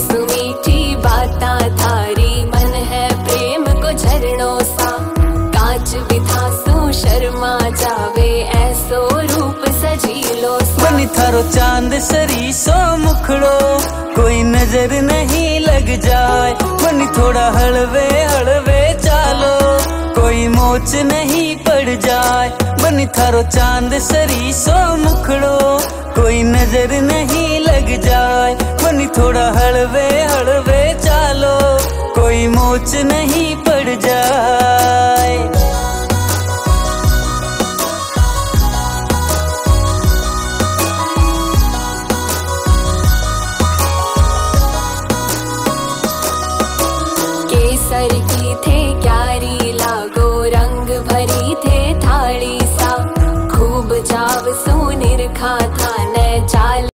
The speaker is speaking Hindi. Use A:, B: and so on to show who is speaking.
A: सुमीठी बाता थारी मन है प्रेम को झरणों सा। शर्मा जावे, ऐसो रूप सजीलो बनी
B: थारो चाँद सरी सो मुखड़ो, कोई नज़र नहीं लग जाए। बनी थोड़ा हलवे हलवे चालो, कोई मोच नहीं पड़ जाए। बनी थारो चाँद सरी सो मुखड़ो, कोई नज़र नहीं थोड़ा हलवे हलवे चालो, कोई मोच नहीं पड़ जाए।
A: केसर की थे, क्यारी लागो, रंग भरी थे थाली।